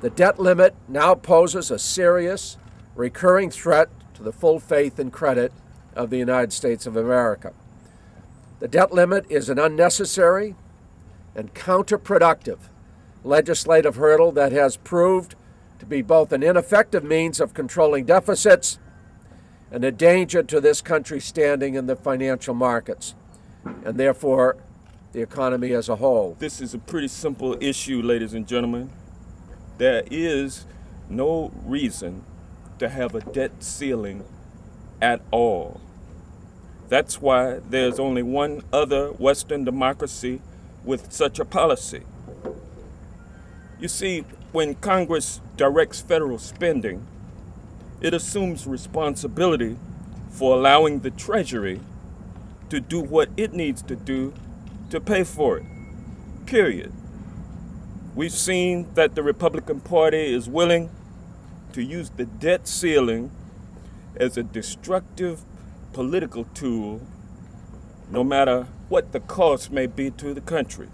The debt limit now poses a serious, recurring threat to the full faith and credit of the United States of America. The debt limit is an unnecessary and counterproductive legislative hurdle that has proved to be both an ineffective means of controlling deficits and a danger to this country's standing in the financial markets, and therefore the economy as a whole. This is a pretty simple issue, ladies and gentlemen. There is no reason to have a debt ceiling at all. That's why there's only one other Western democracy with such a policy. You see, when Congress directs federal spending, it assumes responsibility for allowing the Treasury to do what it needs to do to pay for it. Period. We've seen that the Republican Party is willing to use the debt ceiling as a destructive political tool, no matter what the cost may be to the country.